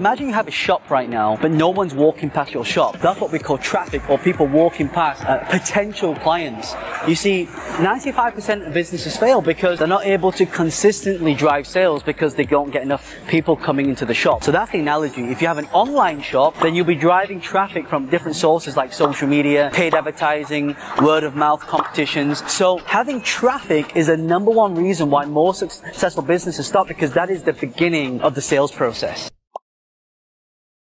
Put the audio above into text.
Imagine you have a shop right now, but no one's walking past your shop. That's what we call traffic or people walking past uh, potential clients. You see, 95% of businesses fail because they're not able to consistently drive sales because they don't get enough people coming into the shop. So that's the analogy. If you have an online shop, then you'll be driving traffic from different sources like social media, paid advertising, word of mouth competitions. So having traffic is the number one reason why more successful businesses stop because that is the beginning of the sales process.